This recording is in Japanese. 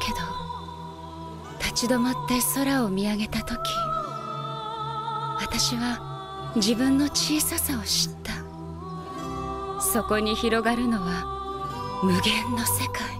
けど立ち止まって空を見上げた時私は自分の小ささを知った。そこに広がるのは無限の世界。